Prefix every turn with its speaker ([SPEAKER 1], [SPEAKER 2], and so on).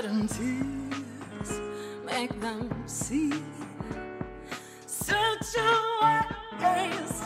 [SPEAKER 1] blood and tears make them see. Such a waste